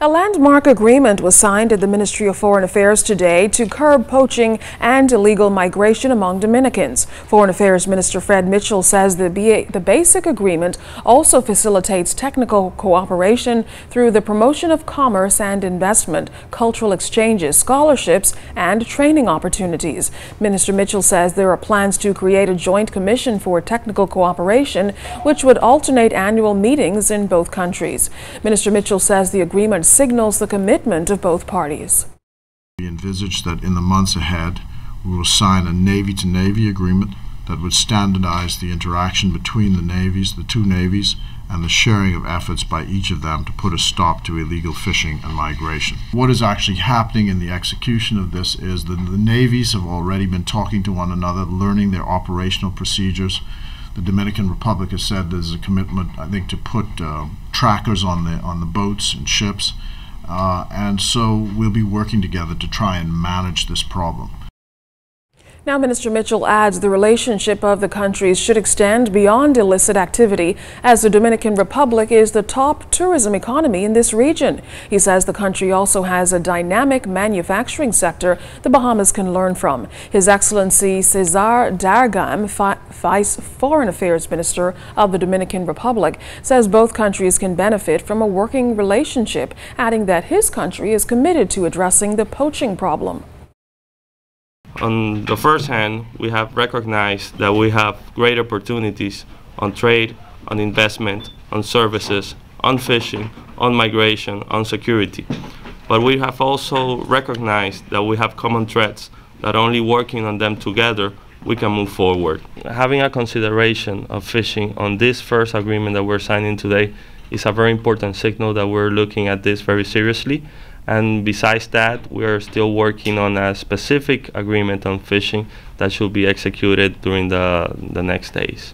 A landmark agreement was signed at the Ministry of Foreign Affairs today to curb poaching and illegal migration among Dominicans. Foreign Affairs Minister Fred Mitchell says the, the basic agreement also facilitates technical cooperation through the promotion of commerce and investment, cultural exchanges, scholarships, and training opportunities. Minister Mitchell says there are plans to create a joint commission for technical cooperation, which would alternate annual meetings in both countries. Minister Mitchell says the agreement signals the commitment of both parties. We envisage that in the months ahead, we will sign a Navy to Navy agreement that would standardize the interaction between the navies, the two navies, and the sharing of efforts by each of them to put a stop to illegal fishing and migration. What is actually happening in the execution of this is that the navies have already been talking to one another, learning their operational procedures. The Dominican Republic has said there's a commitment, I think, to put uh, trackers on the on the boats and ships, uh, and so we'll be working together to try and manage this problem. Now, Minister Mitchell adds the relationship of the countries should extend beyond illicit activity as the Dominican Republic is the top tourism economy in this region. He says the country also has a dynamic manufacturing sector the Bahamas can learn from. His Excellency Cesar Dargam, Vice Foreign Affairs Minister of the Dominican Republic, says both countries can benefit from a working relationship, adding that his country is committed to addressing the poaching problem. On the first hand, we have recognized that we have great opportunities on trade, on investment, on services, on fishing, on migration, on security. But we have also recognized that we have common threats that only working on them together we can move forward. Having a consideration of fishing on this first agreement that we're signing today is a very important signal that we're looking at this very seriously and besides that, we are still working on a specific agreement on fishing that should be executed during the, the next days.